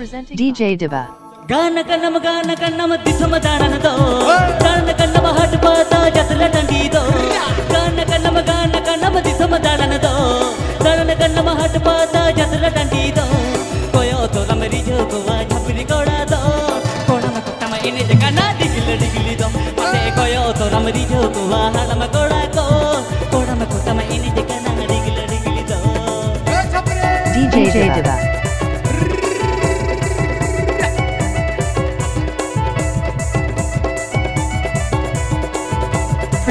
Presenting DJ Diba. गान कन्नम गान कन्नम दिसम दानन दो। गान कन्नम हट पाता जतल नंदी दो। गान कन्नम गान कन्नम दिसम दानन दो। गान कन्नम हट पाता जतल नंदी दो। कोयो तो लमरी जो गोवा झपरी कोड़ा दो। कोणम कुटम इने जगना दिगल दिगली दो। मते कोयो तो लमरी जो गोवा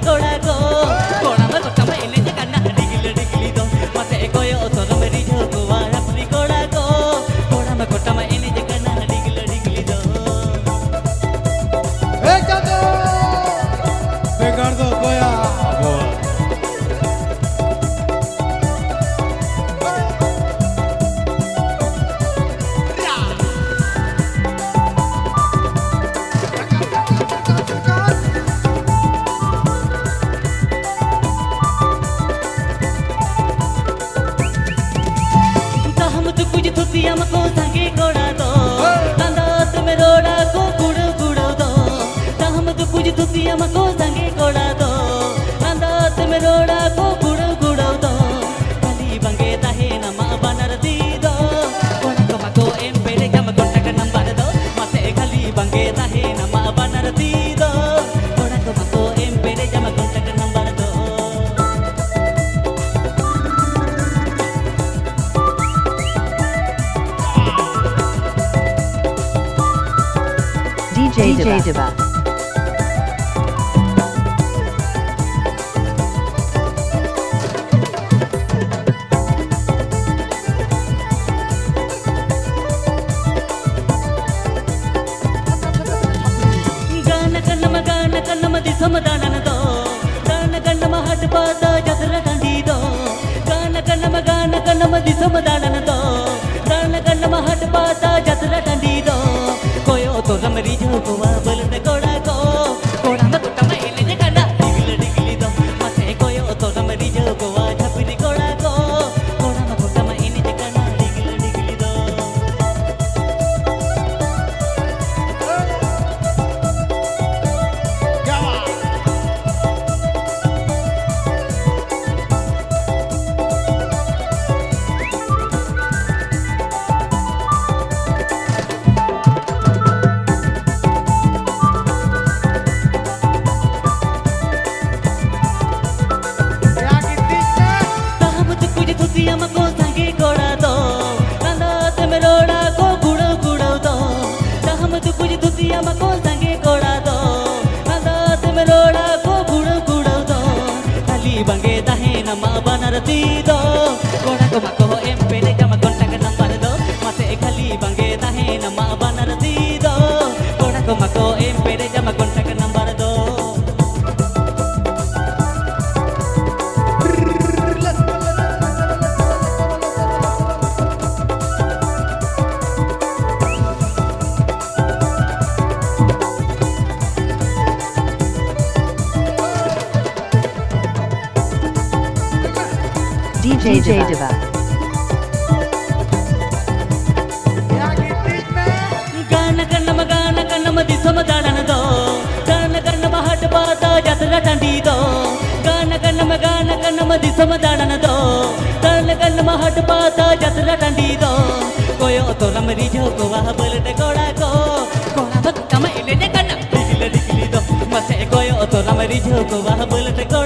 de corazón. कली बंगे ताहे नमा बनर दी दो कोण को मको एम पेरे कम कोटक नंबर दो मते कली बंगे ताहे नमा बनर दी दो कोण को मको एम पेरे कम कोटक नंबर दो DJ Diva. ಪಾದ ಜತ್ರ ದಂಡಿದೋ ಗಾನ ಕಣ್ಣಮ ಗಾನ ಕಣ್ಣಮ ದಿಸಮ ದಾಡನದೋ ಗಾನ ಕಣ್ಣಮ ಹಟ ಪಾದ ಜತ್ರ ದಂಡಿದೋ ಕೊಯೋ ತೋ ರಮರಿ ಜೋ ಕೋವಾ ಬಲ नमा बनरती दो कोड़ा को मको एम पेरे जम contact number DJ, DJ Diva. Diva. ಸಮದಾಣನದೋ ತಳ್ಳ ಕಲ್ಲ ಮಹಟ್ ಪಾತ ಜತ್ರ ಟಂಡಿದೋ ಕೊಯೋ ತೋಲ ಮರಿಜೋ ಕೋವಾಹ ಬಲಟ ಕೋಡಾಕೋ ಕೋಳ ಭಕ್ತ ಮೈಲೆ ಕಣ್ಣ ಬಿಗಿಲ ಡಿಗಿಲಿದೋ ಮಸೆ ಕೊಯೋ ತೋಲ ಮರಿಜೋ ಕೋವಾಹ ಬಲಟ ಕೋಡ